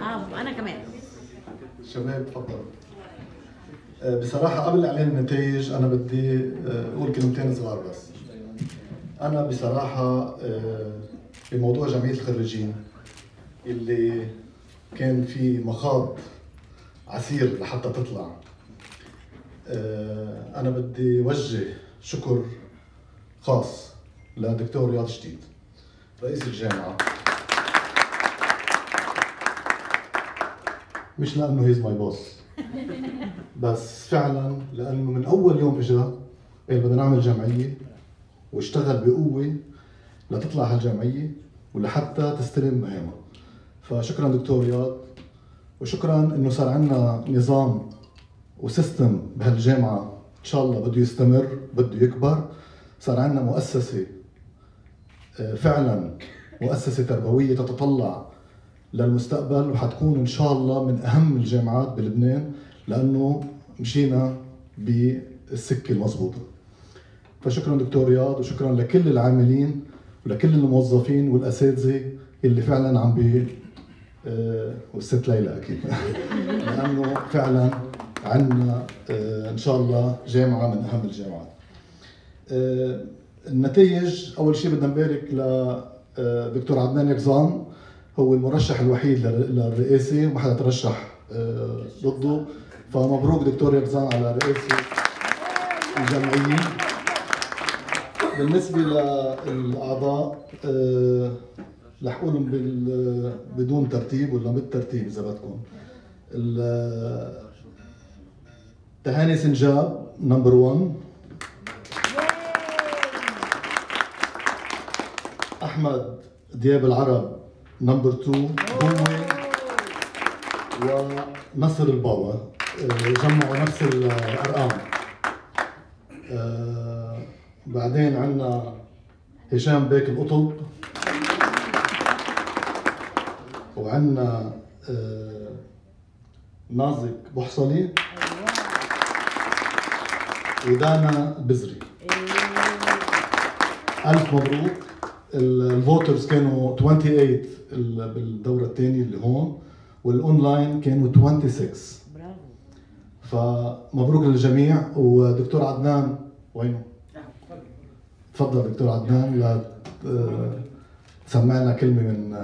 آه، أنا كمان شباب تفضلوا آه، بصراحة قبل إعلان النتائج أنا بدي آه، أقول كلمتين صغار بس. أنا بصراحة بموضوع جمعية الخريجين اللي كان في مخاض عسير لحتى تطلع. أنا بدي وجه شكر خاص لدكتور رياض شديد رئيس الجامعة مش لأنه he's my boss بس فعلا لأنه من أول يوم اجى قال بدنا نعمل جمعية واشتغل بقوة لتطلع هالجمعية ولحتى تستلم مهامها. فشكرا دكتور رياض وشكرا إنه صار عندنا نظام و system بهالجامعة. إن شاء الله بده يستمر بده يكبر. صار عندنا مؤسسة آه، فعلا مؤسسة تربوية تتطلع للمستقبل وحتكون إن شاء الله من أهم الجامعات بلبنان لأنه مشينا بالسكة المضبوطه. فشكرا دكتور رياض وشكرا لكل العاملين ولكل الموظفين والأساتذة اللي فعلا عم بي آه، والست ليلى أكيد لأنه فعلا عندنا آه، إن شاء الله جامعة من أهم الجامعات. آه، النتائج أول شيء بدنا نبارك لدكتور عدنان يقظان هو المرشح الوحيد لل- للرئاسة وما حدا ترشح آه، ضده. فمبروك دكتور يقظان على رئاسة الجمعية. بالنسبة للأعضاء آه، رح اقولهم بدون ترتيب ولا بالترتيب إذا بدكم. تهاني سنجاب number 1 أحمد دياب العرب number 2 هو ونصر البابا جمعوا نفس الأرقام. آه، بعدين عندنا هشام بيك القطب. وعندنا آه، نازك بحصلي. ودانا بزري. ألف مبروك. ال voters كانوا 28 ال- بالدورة الثانية اللي هون والأونلاين كانوا 26 برافو. فمبروك للجميع. ودكتور عدنان وينه؟ تفضل دكتور عدنان لا تسمعنا كلمة من